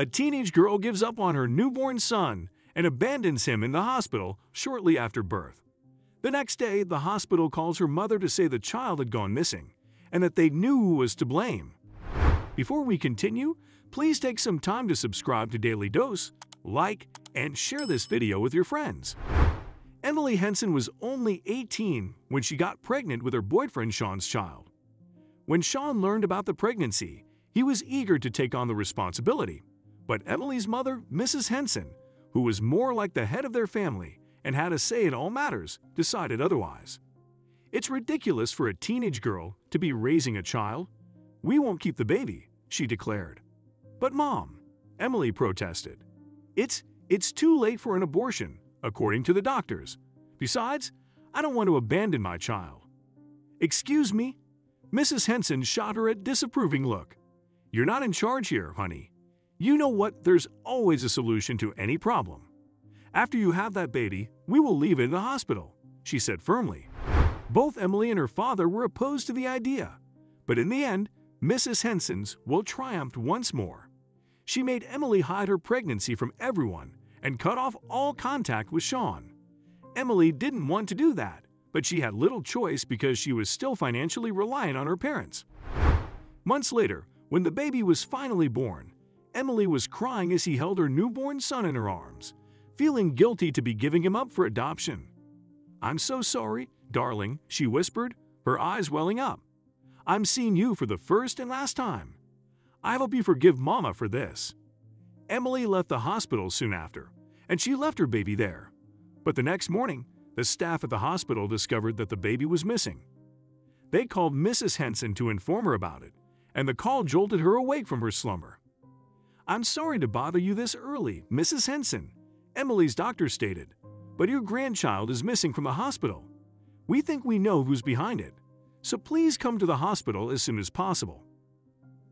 A teenage girl gives up on her newborn son and abandons him in the hospital shortly after birth. The next day, the hospital calls her mother to say the child had gone missing and that they knew who was to blame. Before we continue, please take some time to subscribe to Daily Dose, like, and share this video with your friends. Emily Henson was only 18 when she got pregnant with her boyfriend Sean's child. When Sean learned about the pregnancy, he was eager to take on the responsibility. But Emily's mother, Mrs. Henson, who was more like the head of their family and had a say in all matters, decided otherwise. It's ridiculous for a teenage girl to be raising a child. We won't keep the baby, she declared. But mom, Emily protested. It's it's too late for an abortion, according to the doctors. Besides, I don't want to abandon my child. Excuse me? Mrs. Henson shot her a disapproving look. You're not in charge here, honey. You know what? There's always a solution to any problem. After you have that baby, we will leave it in the hospital, she said firmly. Both Emily and her father were opposed to the idea, but in the end, Mrs. Henson's will triumphed once more. She made Emily hide her pregnancy from everyone and cut off all contact with Sean. Emily didn't want to do that, but she had little choice because she was still financially reliant on her parents. Months later, when the baby was finally born, Emily was crying as he held her newborn son in her arms, feeling guilty to be giving him up for adoption. I'm so sorry, darling, she whispered, her eyes welling up. I'm seeing you for the first and last time. I hope you forgive Mama for this. Emily left the hospital soon after, and she left her baby there. But the next morning, the staff at the hospital discovered that the baby was missing. They called Mrs. Henson to inform her about it, and the call jolted her awake from her slumber. I'm sorry to bother you this early, Mrs. Henson, Emily's doctor stated, but your grandchild is missing from the hospital. We think we know who's behind it, so please come to the hospital as soon as possible.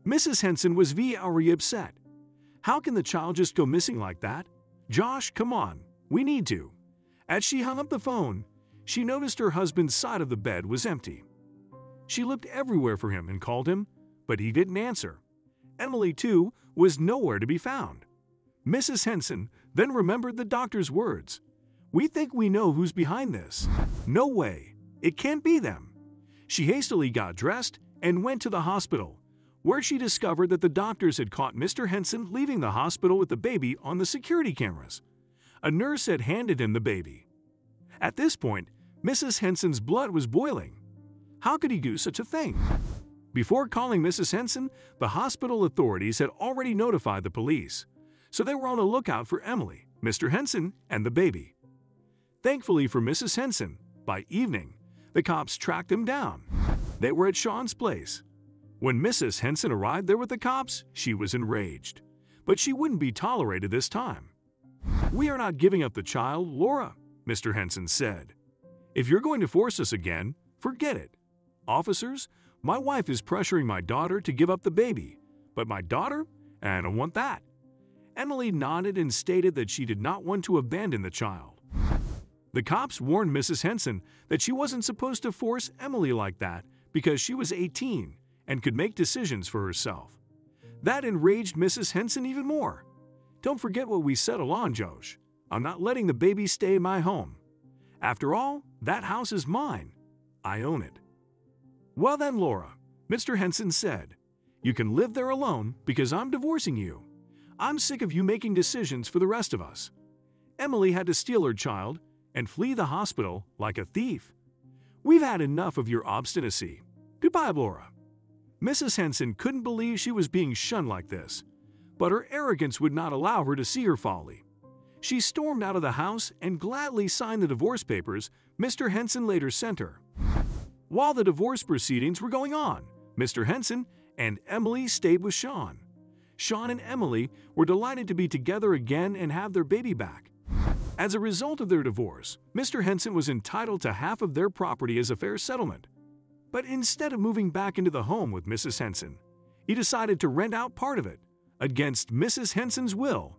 Mrs. Henson was very upset. How can the child just go missing like that? Josh, come on, we need to. As she hung up the phone, she noticed her husband's side of the bed was empty. She looked everywhere for him and called him, but he didn't answer. Emily, too, was nowhere to be found. Mrs. Henson then remembered the doctor's words. We think we know who's behind this. No way. It can't be them. She hastily got dressed and went to the hospital, where she discovered that the doctors had caught Mr. Henson leaving the hospital with the baby on the security cameras. A nurse had handed him the baby. At this point, Mrs. Henson's blood was boiling. How could he do such a thing? Before calling Mrs. Henson, the hospital authorities had already notified the police, so they were on the lookout for Emily, Mr. Henson, and the baby. Thankfully for Mrs. Henson, by evening, the cops tracked them down. They were at Sean's place. When Mrs. Henson arrived there with the cops, she was enraged. But she wouldn't be tolerated this time. We are not giving up the child, Laura, Mr. Henson said. If you're going to force us again, forget it. Officers, my wife is pressuring my daughter to give up the baby, but my daughter? Eh, I don't want that. Emily nodded and stated that she did not want to abandon the child. The cops warned Mrs. Henson that she wasn't supposed to force Emily like that because she was 18 and could make decisions for herself. That enraged Mrs. Henson even more. Don't forget what we settled on, Josh. I'm not letting the baby stay in my home. After all, that house is mine. I own it. Well then, Laura, Mr. Henson said, you can live there alone because I'm divorcing you. I'm sick of you making decisions for the rest of us. Emily had to steal her child and flee the hospital like a thief. We've had enough of your obstinacy. Goodbye, Laura. Mrs. Henson couldn't believe she was being shunned like this, but her arrogance would not allow her to see her folly. She stormed out of the house and gladly signed the divorce papers Mr. Henson later sent her. While the divorce proceedings were going on, Mr. Henson and Emily stayed with Sean. Sean and Emily were delighted to be together again and have their baby back. As a result of their divorce, Mr. Henson was entitled to half of their property as a fair settlement. But instead of moving back into the home with Mrs. Henson, he decided to rent out part of it, against Mrs. Henson's will.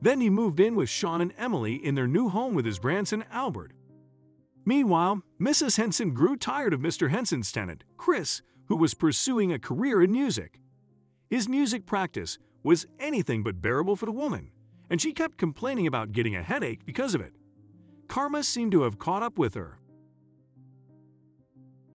Then he moved in with Sean and Emily in their new home with his grandson Albert. Meanwhile, Mrs. Henson grew tired of Mr. Henson's tenant, Chris, who was pursuing a career in music. His music practice was anything but bearable for the woman, and she kept complaining about getting a headache because of it. Karma seemed to have caught up with her,